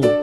动。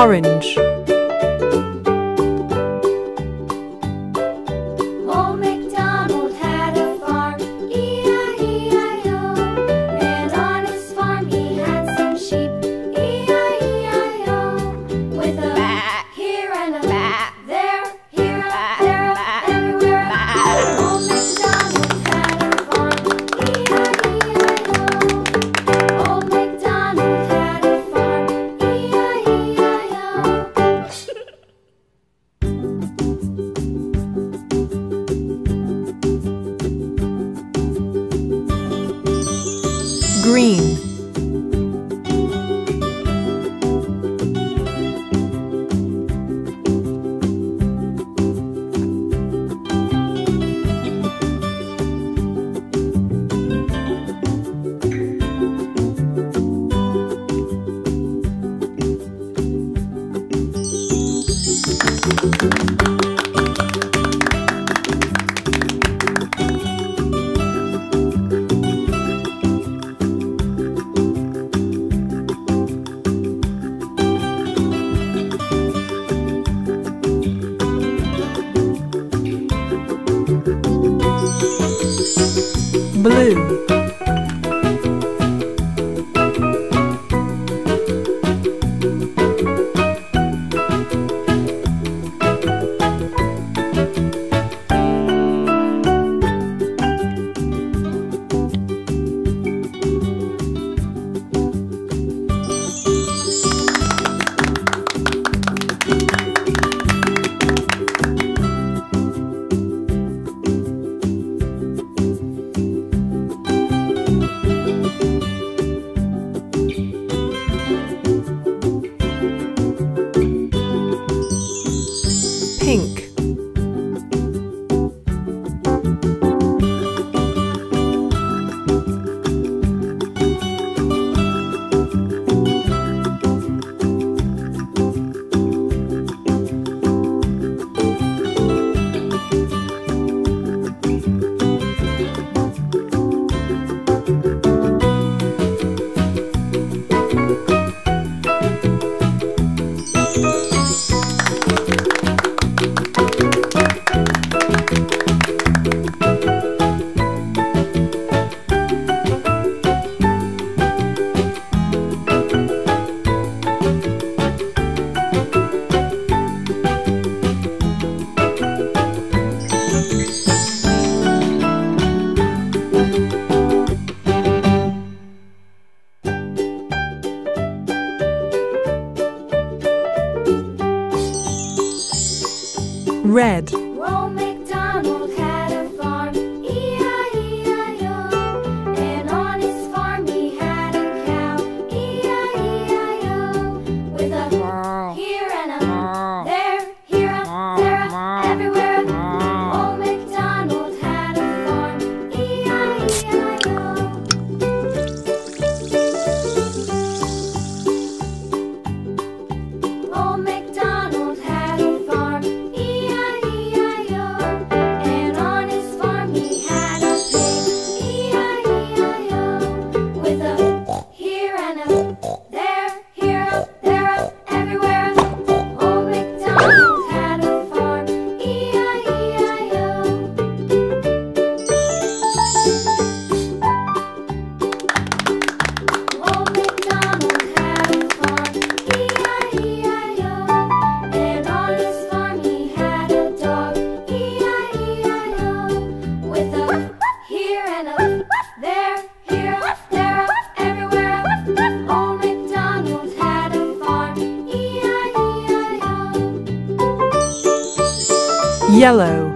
orange. green. blue. Red. Yellow.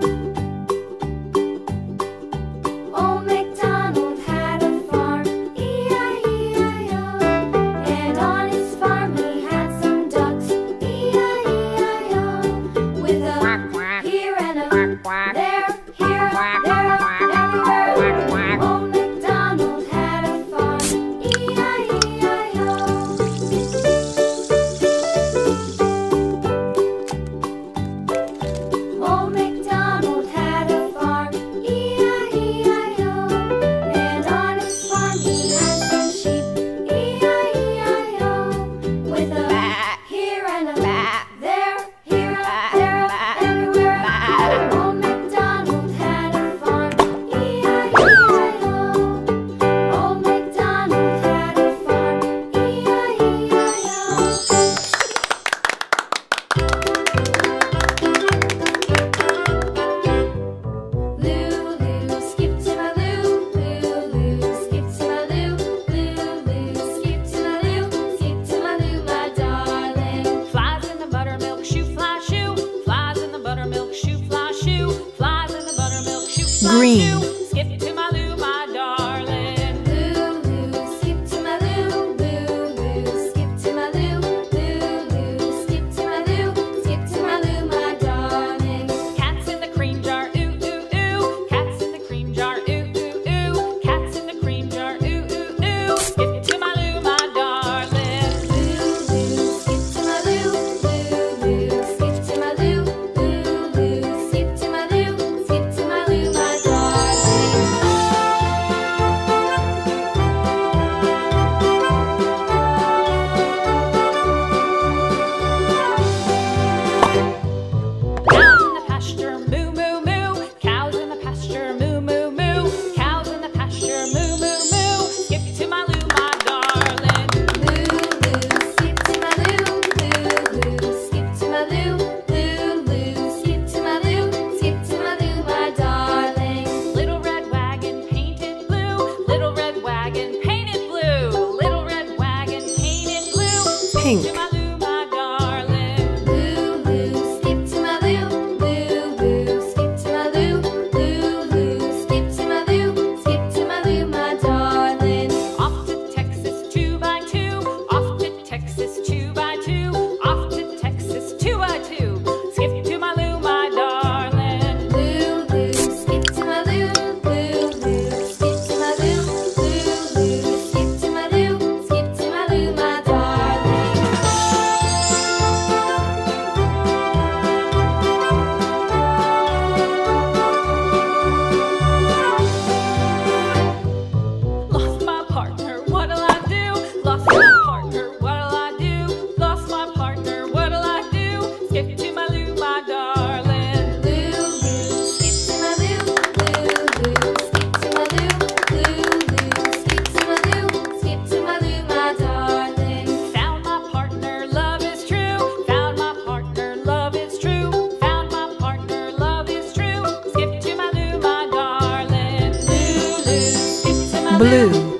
Blue